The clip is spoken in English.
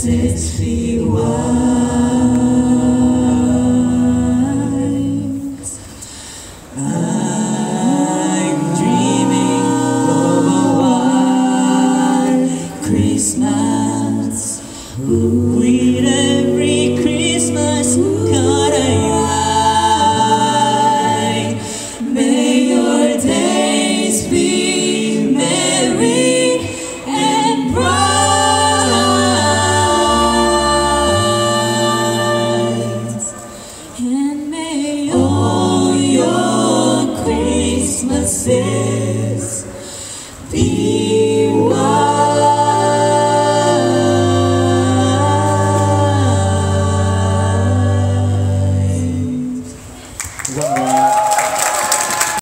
six feet wide. I'm dreaming of a white Christmas with every Be wise. Wow.